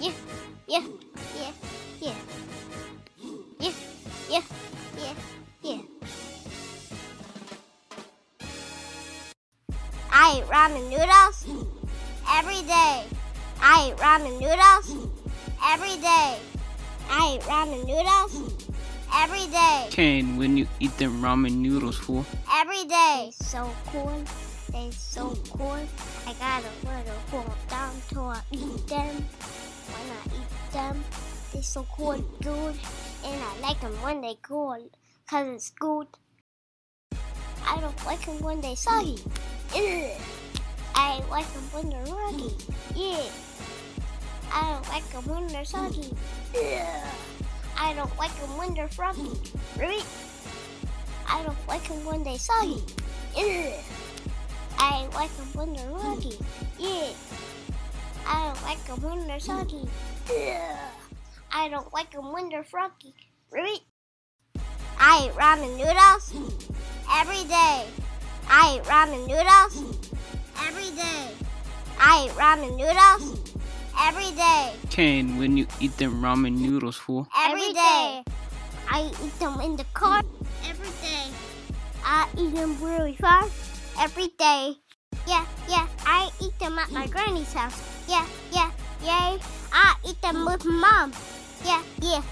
Yeah, yeah, yeah, yeah. Yeah, yeah, yeah, yeah. I eat ramen noodles every day. I eat ramen noodles every day. I eat ramen noodles every day. Kane, when you eat them ramen noodles, fool. Every day. So cool. They so cool. I got a little cool down to I eat them. When I eat them, they so cool, good. And I like them when they cool, cause it's good. I don't like them when they soggy. Ugh. I like them when they're ruggy. Yeah. I don't like them when they're soggy. Ugh. I don't like them when they're froggy. Really? I don't like them when they soggy. Ugh. I like them when they're ruggy. Yeah. I don't like a wonder they're soggy. Ugh. I don't like a wonder they're froggy. Really? I eat ramen noodles every day. I eat ramen noodles every day. I eat ramen noodles every day. Kane, when you eat them ramen noodles, fool. Every day. I eat them in the car every day. I eat them really fast every day. Yeah, yeah, I eat them at my granny's house. Yeah, yeah, yay. I eat them with mom. Yeah, yeah.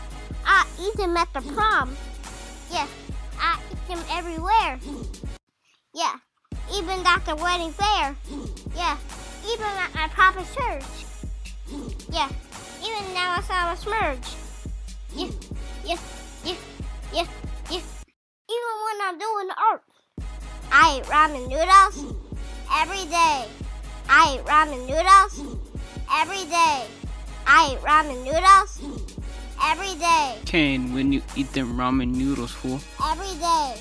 I eat them at the prom. Yeah, I eat them everywhere. Yeah, even at the wedding fair. Yeah, even at my papa's church. Yeah, even now I saw a smurge. Yeah, yeah, yeah, yeah, yeah. Even when I'm doing art. I eat ramen noodles every day. I eat ramen noodles every day. I eat ramen noodles every day. Kane, when you eat them ramen noodles, fool? Every day.